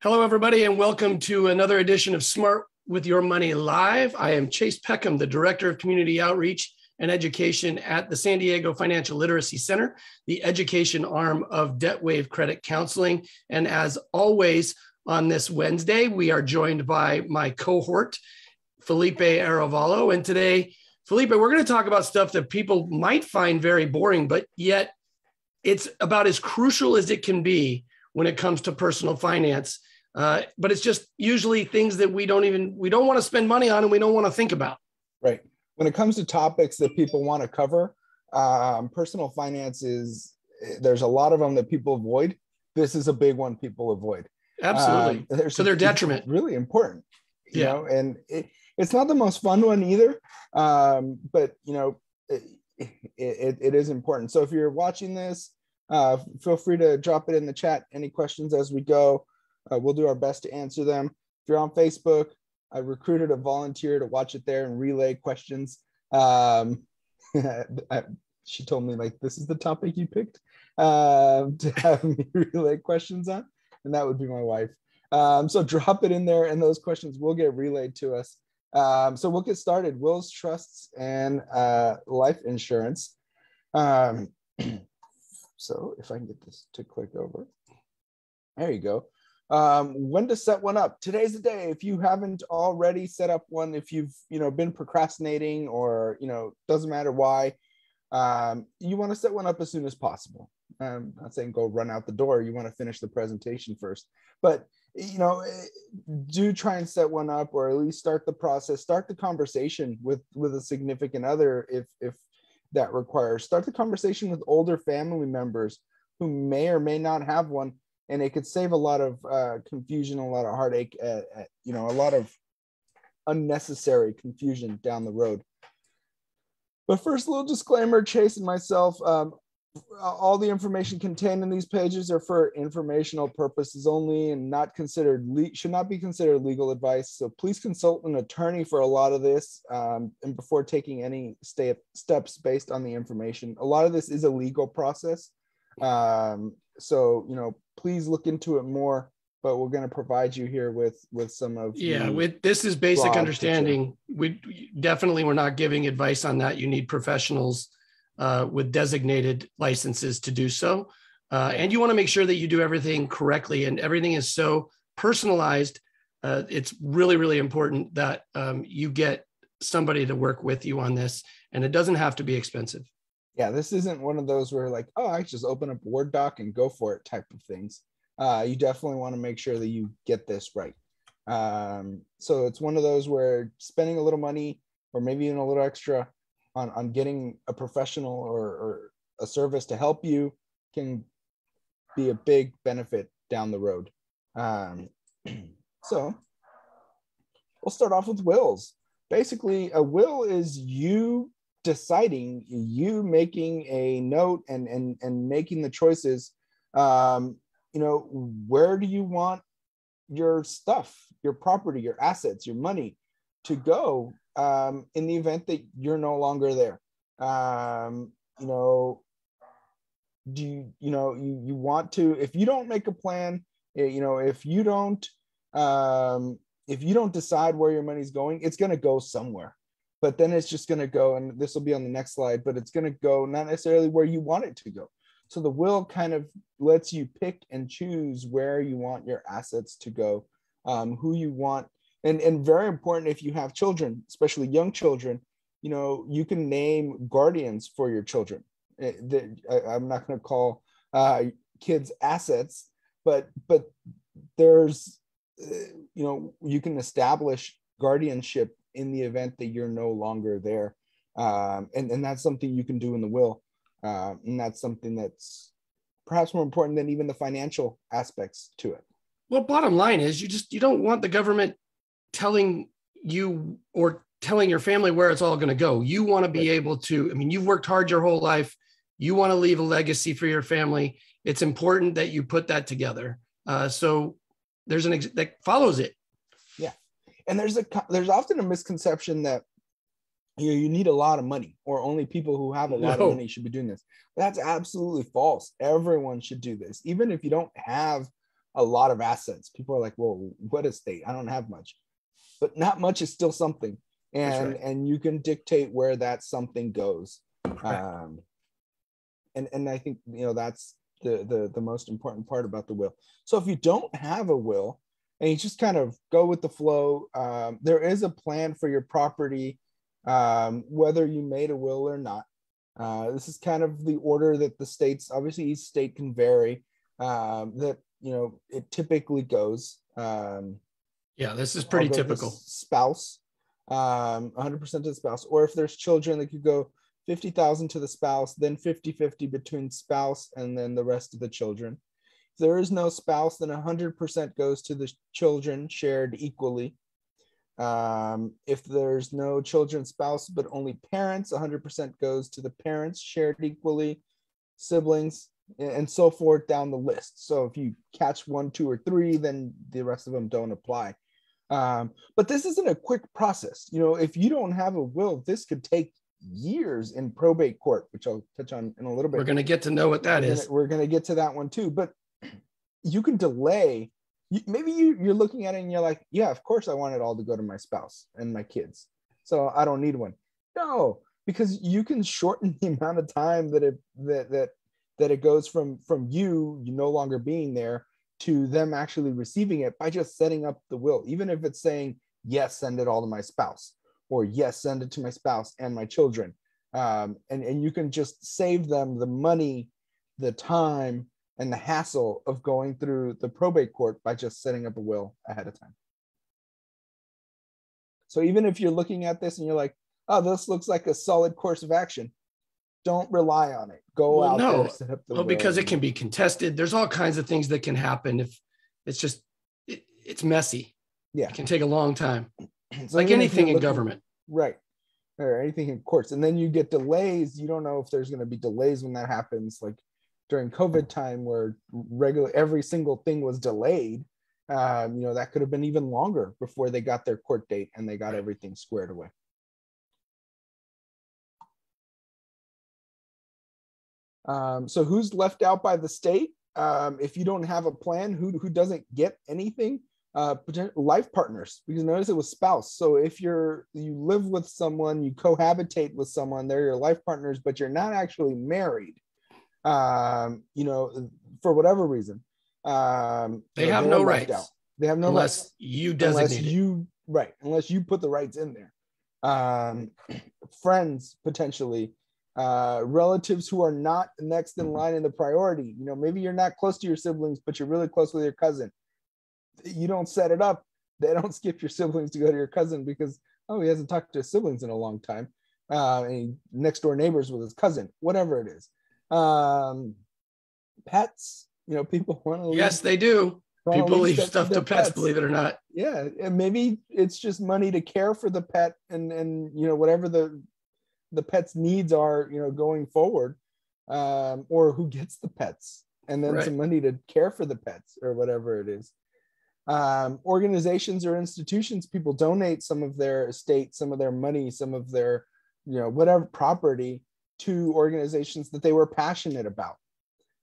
Hello, everybody, and welcome to another edition of Smart with Your Money Live. I am Chase Peckham, the Director of Community Outreach and Education at the San Diego Financial Literacy Center, the education arm of DebtWave Credit Counseling. And as always, on this Wednesday, we are joined by my cohort, Felipe Arevalo. And today, Felipe, we're going to talk about stuff that people might find very boring, but yet it's about as crucial as it can be when it comes to personal finance uh, but it's just usually things that we don't even we don't want to spend money on and we don't want to think about. Right. When it comes to topics that people want to cover, um, personal finance is there's a lot of them that people avoid. This is a big one people avoid. Absolutely. Um, so their detriment. Really important. You yeah. know, and it, it's not the most fun one either. Um, but you know, it, it, it is important. So if you're watching this, uh, feel free to drop it in the chat. Any questions as we go. Uh, we'll do our best to answer them. If you're on Facebook, I recruited a volunteer to watch it there and relay questions. Um, I, she told me like this is the topic you picked uh, to have me relay questions on, and that would be my wife. Um, so drop it in there, and those questions will get relayed to us. Um, so we'll get started. Wills, trusts, and uh, life insurance. Um, so if I can get this to click over, there you go. Um, when to set one up. Today's the day. If you haven't already set up one if you've you know been procrastinating or you know doesn't matter why um, you want to set one up as soon as possible. I'm not saying go run out the door. You want to finish the presentation first. But you know eh, do try and set one up or at least start the process. Start the conversation with with a significant other if if that requires start the conversation with older family members who may or may not have one and it could save a lot of uh, confusion, a lot of heartache, uh, uh, you know, a lot of unnecessary confusion down the road. But first, a little disclaimer: Chase and myself, um, all the information contained in these pages are for informational purposes only, and not considered le- should not be considered legal advice. So please consult an attorney for a lot of this, um, and before taking any step steps based on the information. A lot of this is a legal process. Um, so you know please look into it more but we're going to provide you here with with some of yeah with this is basic understanding picture. we definitely we're not giving advice on that you need professionals uh, with designated licenses to do so uh, and you want to make sure that you do everything correctly and everything is so personalized uh, it's really really important that um, you get somebody to work with you on this and it doesn't have to be expensive yeah, this isn't one of those where like, oh, I just open up Word doc and go for it type of things. Uh, you definitely want to make sure that you get this right. Um, so it's one of those where spending a little money or maybe even a little extra on, on getting a professional or, or a service to help you can be a big benefit down the road. Um, so we'll start off with wills. Basically, a will is you deciding you making a note and and and making the choices um you know where do you want your stuff your property your assets your money to go um in the event that you're no longer there. Um you know do you you know you you want to if you don't make a plan eh, you know if you don't um if you don't decide where your money's going it's going to go somewhere. But then it's just going to go and this will be on the next slide but it's going to go not necessarily where you want it to go. So the will kind of lets you pick and choose where you want your assets to go um, who you want and and very important if you have children especially young children you know you can name guardians for your children eh, i'm not going to call uh, kids assets but but there's eh, you know you can establish guardianship in the event that you're no longer there. Um, and, and that's something you can do in the will. Uh, and that's something that's perhaps more important than even the financial aspects to it. Well, bottom line is you just you don't want the government telling you or telling your family where it's all going to go. You want to be able to, I mean, you've worked hard your whole life. You want to leave a legacy for your family. It's important that you put that together. Uh, so there's an ex- that follows it Yeah. and there's a there's often a misconception that you know, you need a lot of money or only people who have a lot no. of money should be doing this. That's absolutely false. Everyone should do this. Even if you don't have a lot of assets. People are like, well, what estate? I don't have much. But not much is still something. And right. and you can dictate where that something goes. Right. Um and and I think you know that's the the the most important part about the will. So if you don't have a will and you just kind of go with the flow, um, there is a plan for your property, um, whether you made a will or not. Uh, this is kind of the order that the states, obviously each state can vary, um, that, you know, it typically goes. Um, yeah, this is pretty typical. Spouse, um, 100% to the spouse, or if there's children, they could go 50,000 to the spouse, then 50-50 between spouse and then the rest of the children. If there is no spouse, then 100% goes to the children shared equally. Um, if there's no children, spouse, but only parents, 100% goes to the parents shared equally, siblings, and so forth down the list. So if you catch one, two, or three, then the rest of them don't apply. Um, but this isn't a quick process. You know, if you don't have a will, this could take years in probate court, which I'll touch on in a little bit. We're going to get to know what that we're is. Gonna, we're going to get to that one too. But you can delay you, maybe you you're looking at it and you're like, yeah, of course I want it all to go to my spouse and my kids, so I don't need one. No, because you can shorten the amount of time that it that that that it goes from from you you no longer being there to them actually receiving it by just setting up the will, even if it's saying yes, send it all to my spouse, or yes, send it to my spouse and my children, um, and and you can just save them the money, the time, and the hassle of going through the probate court by just setting up a will ahead of time. So even if you're looking at this and you're like, oh, this looks like a solid course of action, don't rely on it. Go well, out no. there, set up the well, because it can be contested. There's all kinds of things that can happen if it's just it, it's messy. Yeah, it can take a long time. So like anything looking, in government, right? Or anything in courts, and then you get delays. You don't know if there's going to be delays when that happens. Like during COVID time where regular every single thing was delayed. Um, you know, that could have been even longer before they got their court date and they got everything squared away. Um, so who's left out by the state? Um, if you don't have a plan, who, who doesn't get anything? Uh, life partners, because notice it was spouse. So if you're you live with someone, you cohabitate with someone, they're your life partners, but you're not actually married um, you know, for whatever reason. Um, they have no rights. Out. They have no unless rights. you designate unless you right unless you put the rights in there. Um, friends potentially, uh, relatives who are not next in line in the priority. You know, maybe you're not close to your siblings, but you're really close with your cousin. You don't set it up. They don't skip your siblings to go to your cousin because oh he hasn't talked to his siblings in a long time. Uh, and next door neighbors with his cousin, whatever it is. Um, pets, you know, people want to. Yes, they do. People leave stuff to pets, pets, believe it or not. Yeah, and maybe it's just money to care for the pet, and and you know whatever the the pet's needs are, you know, going forward, um, or who gets the pets, and then right. some money to care for the pets or whatever it is. Um, organizations or institutions, people donate some of their estate, some of their money, some of their, you know, whatever property to organizations that they were passionate about.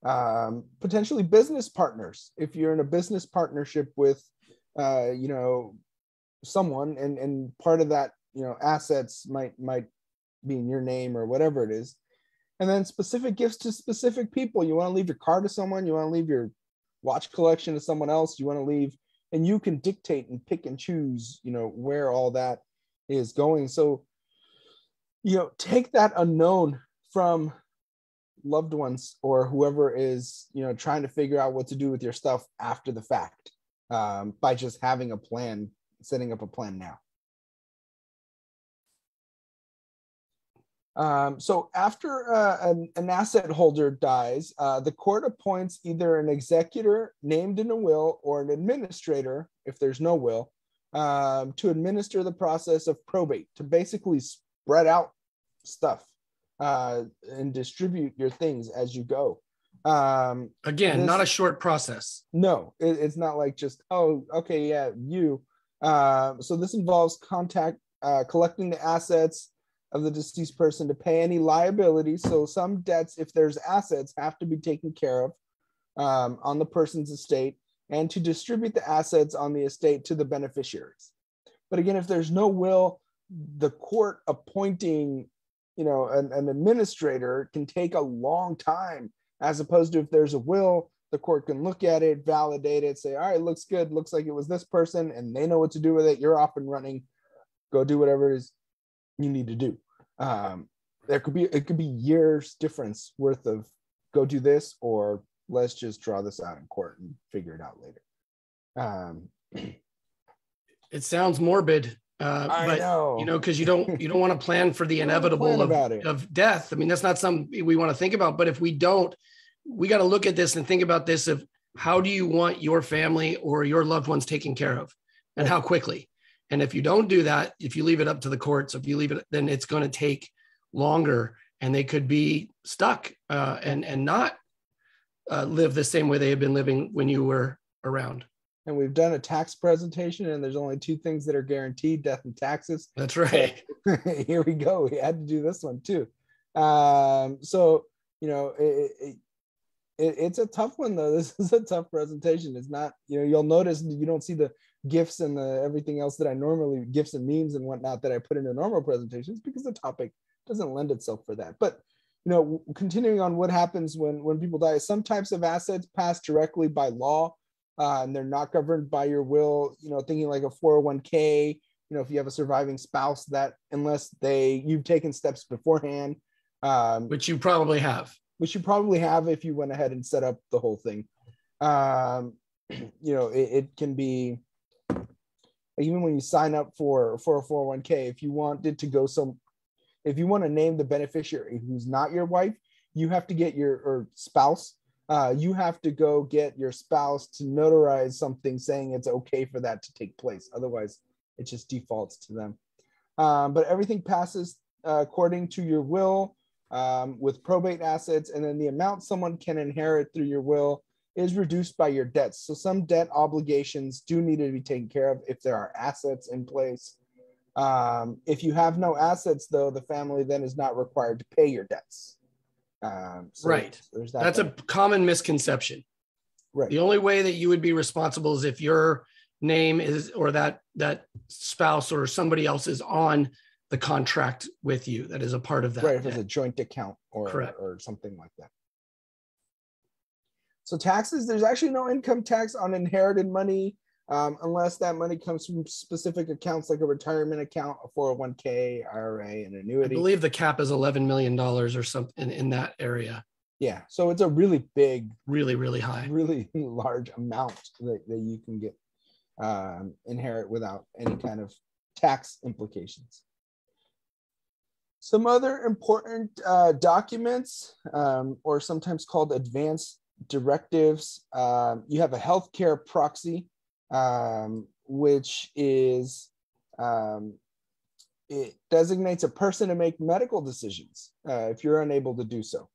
Um, potentially business partners. If you're in a business partnership with, uh, you know, someone, and and part of that, you know, assets might might be in your name or whatever it is, and then specific gifts to specific people. You want to leave your car to someone. You want to leave your watch collection to someone else. You want to leave, and you can dictate and pick and choose. You know where all that is going. So you know take that unknown from loved ones or whoever is you know trying to figure out what to do with your stuff after the fact um, by just having a plan setting up a plan now um, so after uh, an, an, asset holder dies uh, the court appoints either an executor named in a will or an administrator if there's no will um, to administer the process of probate to basically spread out stuff uh, and distribute your things as you go. Um, Again, this, not a short process. No, it, it's not like just oh, okay, yeah, you. Uh, so this involves contact uh, collecting the assets of the deceased person to pay any liabilities. So some debts, if there's assets, have to be taken care of um, on the person's estate. and to distribute the assets on the estate to the beneficiaries. But again, if there's no will, the court appointing, you know, an, an administrator can take a long time, as opposed to if there's a will, the court can look at it, validate it, say, all right, looks good, looks like it was this person, and they know what to do with it. You're off and running. Go do whatever it is you need to do. Um, there could be it could be years difference worth of go do this or let's just draw this out in court and figure it out later. Um, it sounds morbid, uh, I but know. you know because you don't you don't want to plan for the You don't wanna inevitable of, about it. of death. I mean that's not something we want to think about. But if we don't, we got to look at this and think about this of how do you want your family or your loved ones taken care of, and how quickly. And if you don't do that, if you leave it up to the courts, if you leave it, then it's going to take longer, and they could be stuck uh, and and not uh, live the same way they have been living when you were around. and we've done a tax presentation, and there's only two things that are guaranteed: death and taxes. That's right. Here we go. We had to do this one too. Um, so you know, it, it, it, it's a tough one though. This is a tough presentation. It's not, you know, you'll notice you don't see the gifts and the everything else that I normally gifts and memes and whatnot that I put into normal presentations because the topic doesn't lend itself for that. But you know, continuing on what happens when when people die, some types of assets pass directly by law, uh, and they're not governed by your will. You know, thinking like a 401k. You know, if you have a surviving spouse, that unless they you've taken steps beforehand, um, Which you probably have. which you probably have if you went ahead and set up the whole thing. Um, you know, it, it can be even when you sign up for for a 401k, if you wanted to go some, if you want to name the beneficiary who's not your wife, you have to get your or spouse. Uh, you have to go get your spouse to notarize something saying it's okay for that to take place. Otherwise, it just defaults to them. Um, but everything passes uh, according to your will um, with probate assets, and then the amount someone can inherit through your will is reduced by your debts. So some debt obligations do need to be taken care of if there are assets in place. Um, if you have no assets, though, the family then is not required to pay your debts. Um, so Right. There's that. That's a common misconception. right. The only way that you would be responsible is if your name is or that that spouse or somebody else is on the contract with you that is a part of that. right if it's a joint account or Correct. or something like that so taxes there's actually no income tax on inherited money um, unless that money comes from specific accounts like a retirement account a 401k IRA an annuity. I believe the cap is eleven million dollars or something in that area. yeah so it's a really big Really, really high. really large amount that, that you can get um, inherit without any kind of tax implications. Some other important uh, documents, um, or sometimes called advanced directives. Um, you have a healthcare proxy, um, which is um, it designates a person to make medical decisions uh, if you're unable to do so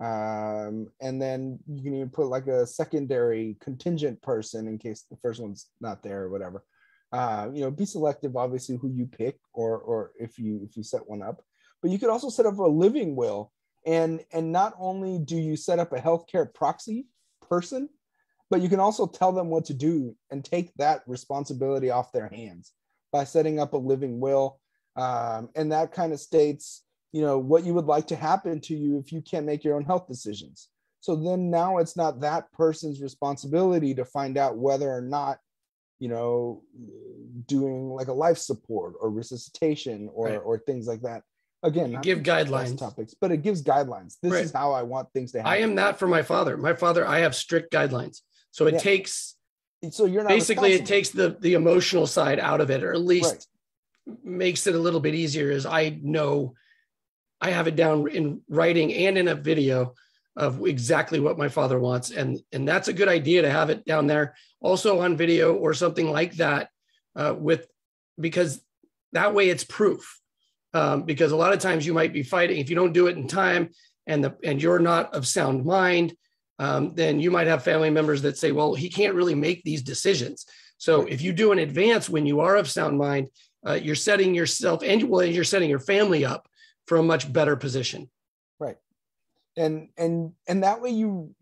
um, and then you can even put like a secondary contingent person in case the first one's not there or whatever. Uh, you know, be selective, obviously, who you pick, or or if you if you set one up. But you could also set up a living will, and and not only do you set up a healthcare proxy person, but you can also tell them what to do and take that responsibility off their hands by setting up a living will, um, and that kind of states you know what you would like to happen to you if you can't make your own health decisions. So then now it's not that person's responsibility to find out whether or not you know doing like a life support or resuscitation or Right. or things like that again Give guidelines. topics but it gives guidelines this Right. is how i want things to happen I am not for my father. My father, I have strict guidelines. So it Yeah. takes so you're not basically it takes the the emotional side out of it, or at least Right. makes it a little bit easier. As I know, I have it down in writing and in a video of exactly what my father wants, and and that's a good idea to have it down there, also on video or something like that, uh, with because that way it's proof. Um, because a lot of times you might be fighting if you don't do it in time, and the and you're not of sound mind, um, then you might have family members that say, well, he can't really make these decisions. So if you do in advance when you are of sound mind, uh, you're setting yourself and well, you're setting your family up for a much better position. Right. And and and that way you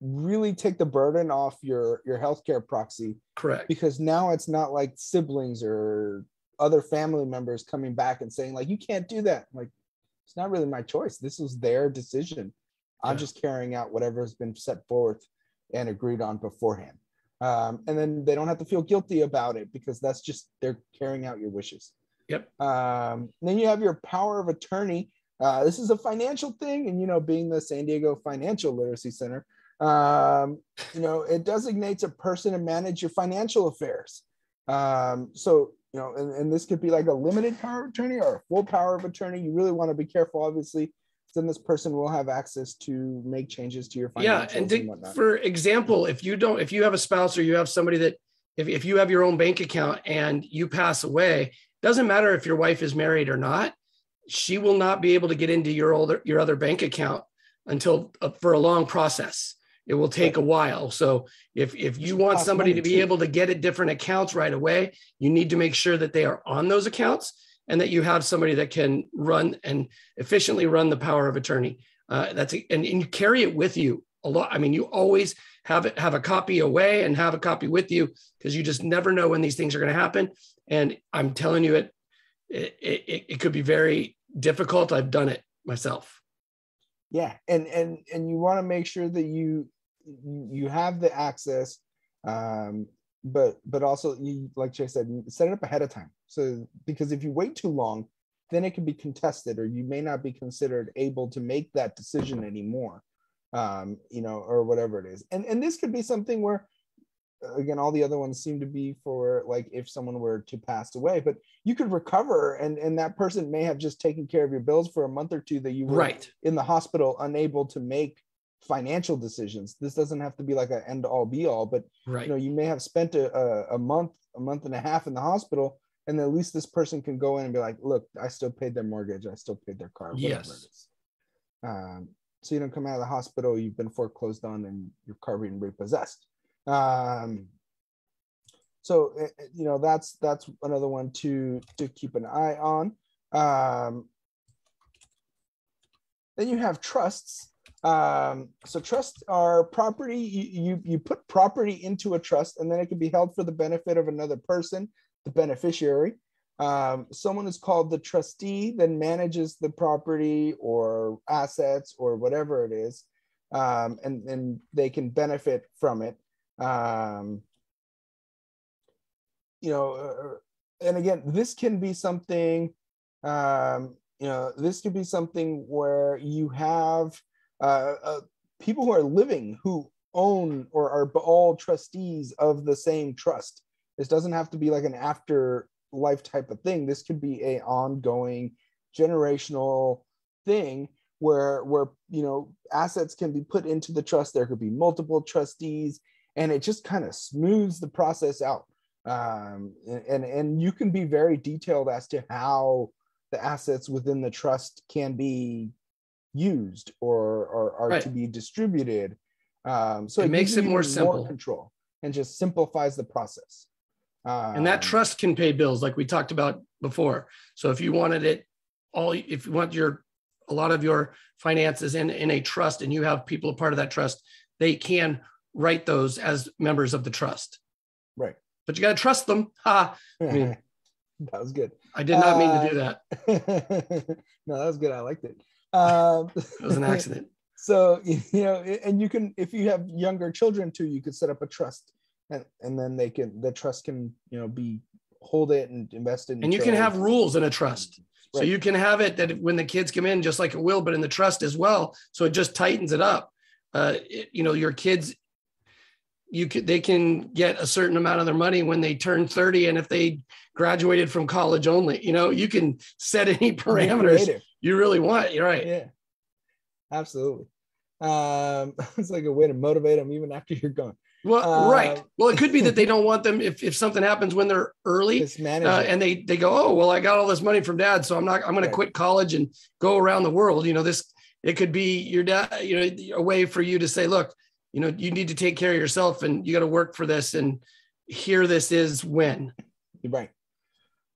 really take the burden off your your healthcare proxy. Correct. Because now it's not like siblings or other family members coming back and saying like you can't do that. Like it's not really my choice. This was their decision. I'm yeah. just carrying out whatever has been set forth and agreed on beforehand. Um, and then they don't have to feel guilty about it because that's just they're carrying out your wishes. Yep. Um, then you have your power of attorney. Uh, this is a financial thing, and you know, being the San Diego Financial Literacy Center, um, you know, it designates a person to manage your financial affairs. Um, so you know, and, and this could be like a limited power of attorney or a full power of attorney. You really want to be careful, obviously. Then this person will have access to make changes to your financials. Yeah, and, to, and for example, if you don't, if you have a spouse or you have somebody that, if, if you have your own bank account and you pass away, doesn't matter if your wife is married or not, she will not be able to get into your older your other bank account until uh, for a long process. It will take a while. So if if you want somebody to be able to get at different accounts right away, you need to make sure that they are on those accounts and that you have somebody that can run and efficiently run the power of attorney. Uh, that's a, and, and you carry it with you a lot. I mean, you always have it have a copy away and have a copy with you because you just never know when these things are going to happen. And I'm telling you, it, it it it could be very difficult. I've done it myself. Yeah, and and and you want to make sure that you you have the access, um, but but also you like Jay said, set it up ahead of time. So because if you wait too long, then it can be contested, or you may not be considered able to make that decision anymore. Um, you know, or whatever it is. And and this could be something where again all the other ones seem to be for like if someone were to pass away but you could recover and and that person may have just taken care of your bills for a month or two that you were right. in the hospital unable to make financial decisions this doesn't have to be like an end all be all but right. you know you may have spent a, a, month a month and a half in the hospital and at least this person can go in and be like look i still paid their mortgage i still paid their car whatever yes. it is um, so you don't come out of the hospital you've been foreclosed on and your car being repossessed um, so eh, eh, you know that's that's another one to to keep an eye on. Um, then you have trusts. Um, so trusts are property. You, you you put property into a trust, and then it can be held for the benefit of another person, the beneficiary. Um, someone is called the trustee, then manages the property or assets or whatever it is, um, and and they can benefit from it um, you know, uh, and again, this can be something, um, you know, this could be something where you have uh, uh, people who are living who own or are all trustees of the same trust. This doesn't have to be like an afterlife type of thing. This could be a ongoing generational thing where where you know assets can be put into the trust. There could be multiple trustees and it just kind of smooths the process out. Um, and and you can be very detailed as to how the assets within the trust can be used or or are right. to be distributed. Um, so it, it makes it more simple more control and just simplifies the process. Um, and that trust can pay bills, like we talked about before. So if you wanted it all, if you want your a lot of your finances in in a trust, and you have people a part of that trust, they can write those as members of the trust. Right. But you got to trust them. Ha. I mean, that was good. I did not mean to do that. Uh, no, that was good. I liked it. Um, it was an accident. So, you know, and you can, if you have younger children too, you could set up a trust and, and then they can, the trust can, you know, be hold it and invest in. And you can have rules in a trust. Right. So you can have it that when the kids come in, just like it will, but in the trust as well. So it just tightens it up. Uh, it, you know, your kids you could they can get a certain amount of their money when they turn 30 and if they graduated from college only you know you can set any parameters you really want you're right. Yeah absolutely. Um it's like a way to motivate them even after you're gone. Well uh, right. Well it could be that they don't want them if, if something happens when they're early uh, and they they go oh well i got all this money from dad so i'm not i'm going right. to quit college and go around the world. You know this it could be your dad you know a way for you to say look you know you need to take care of yourself and you got to work for this and here this is when. You're right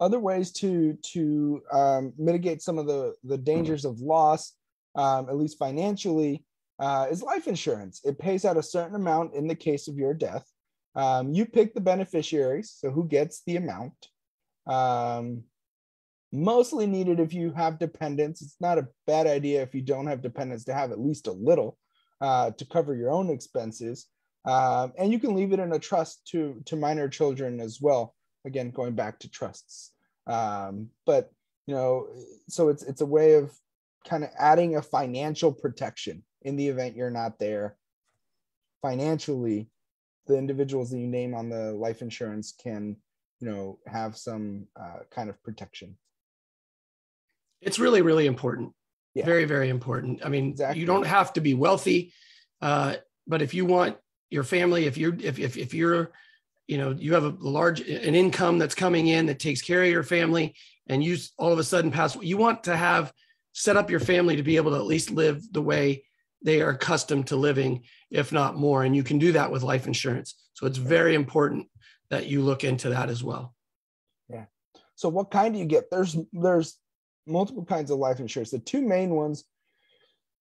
other ways to to um, mitigate some of the the dangers of loss um, at least financially uh, is life insurance. It pays out a certain amount in the case of your death. Um, you pick the beneficiaries, so who gets the amount. Um, mostly needed if you have dependents. It's not a bad idea if you don't have dependents to have at least a little uh, to cover your own expenses. Um, and you can leave it in a trust to, to minor children as well. Again, going back to trusts. Um, but, you know, so it's, it's a way of kind of adding a financial protection in the event you're not there financially the individuals that you name on the life insurance can you know have some uh, kind of protection it's really really important yeah. very very important i mean exactly. you don't have to be wealthy uh, but if you want your family if you're if, if, if you're you know you have a large an income that's coming in that takes care of your family and you all of a sudden pass you want to have set up your family to be able to at least live the way they are accustomed to living, if not more. And you can do that with life insurance. So it's very important that you look into that as well. Yeah. So what kind do you get? There's there's multiple kinds of life insurance. The two main ones,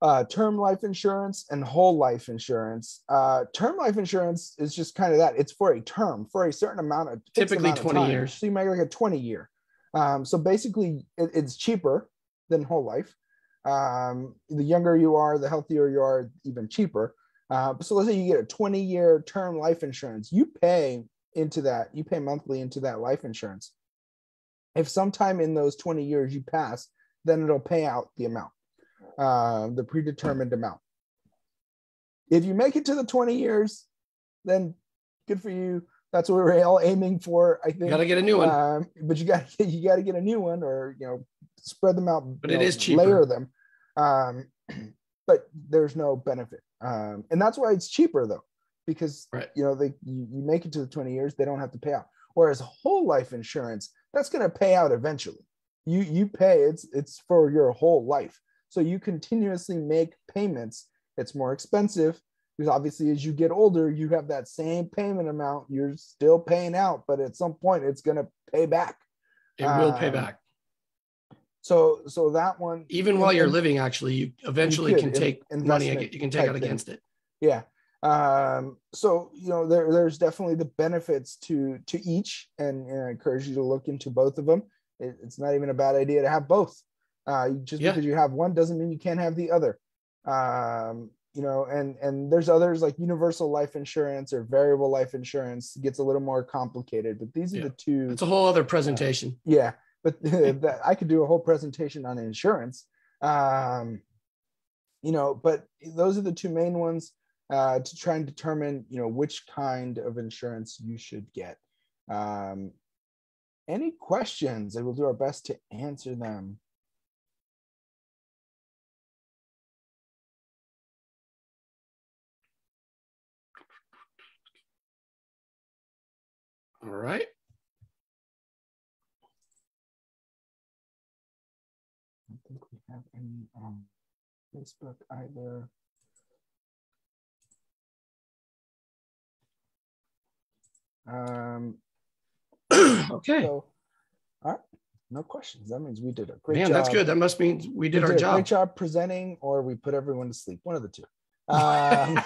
uh, term life insurance and whole life insurance. Uh, term life insurance is just kind of that. It's for a term, for a certain amount of typically amount 20 of years. So you make like a 20 year. Um, so basically, it, it's cheaper than whole life. Um, the younger you are, the healthier you are, even cheaper. Uh, so let's say you get a 20 year term life insurance, you pay into that, you pay monthly into that life insurance. If sometime in those 20 years you pass, then it'll pay out the amount, uh, the predetermined amount. If you make it to the 20 years, then good for you. That's what we're all aiming for. I think. You gotta get a new one, um, but you got you got to get a new one, or you know, spread them out. But it know, is cheaper. Layer them. Um, but there's no benefit. Um, and that's why it's cheaper though, because right. you know they you, you make it to the 20 years, they don't have to pay out. Whereas whole life insurance, that's going to pay out eventually. You you pay it's it's for your whole life. So you continuously make payments. It's more expensive because obviously as you get older, you have that same payment amount. You're still paying out, but at some point it's going to pay back. It will pay um, back. So so that one even while you're living, actually, you eventually you can take money. You can take it against thing. it. Yeah. Um, so you know there, there's definitely the benefits to to each, and, and I encourage you to look into both of them. It, it's not even a bad idea to have both. Uh, just yeah. because you have one doesn't mean you can't have the other. Um, you know, and and there's others like universal life insurance or variable life insurance gets a little more complicated, but these are yeah. the two. It's a whole other presentation. Uh, yeah, but that I could do a whole presentation on insurance. Um, you know, but those are the two main ones uh, to try and determine, you know, which kind of insurance you should get. Um, any questions? I will do our best to answer them. All right. I think we have any on Facebook either. Um, okay. So, all right. No questions. That means we did a great Man, job. that's good. That must mean we did, we our did job. Great job presenting, or we put everyone to sleep. One of the two. Um,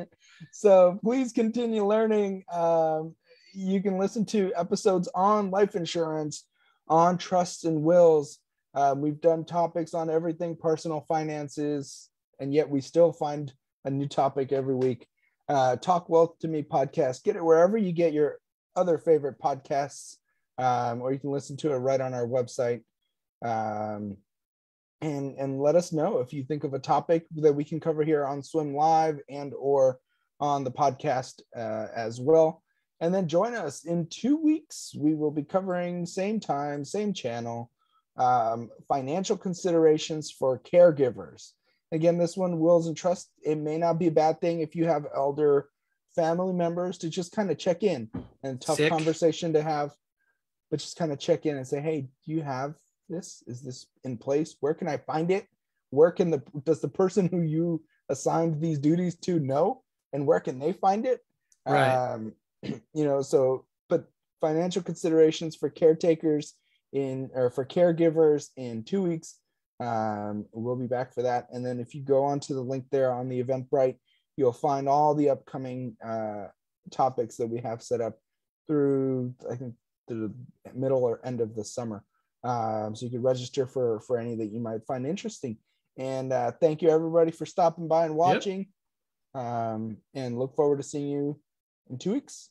so please continue learning. Um, you can listen to episodes on life insurance, on trusts and wills, um, we've done topics on everything personal finances, and yet we still find a new topic every week. Uh, Talk Wealth to Me podcast. Get it wherever you get your other favorite podcasts, um, or you can listen to it right on our website. Um, and and let us know if you think of a topic that we can cover here on Swim Live and or on the podcast uh, as well. And then join us in two weeks. We will be covering same time, same channel um, financial considerations for caregivers. Again, this one, wills and trust, it may not be a bad thing if you have elder family members to just kind of check in and tough Sick. conversation to have, but just kind of check in and say, hey, do you have this? Is this in place? Where can I find it? Where can the does the person who you assigned these duties to know? And where can they find it? Right. Um, you know, so but financial considerations for caretakers in or for caregivers in two weeks. Um, we'll be back for that. And then if you go onto the link there on the Eventbrite, you'll find all the upcoming uh, topics that we have set up through, I think, the middle or end of the summer. Um, so you could register for for any that you might find interesting. And uh, thank you everybody for stopping by and watching. Yep. Um, and look forward to seeing you in two weeks.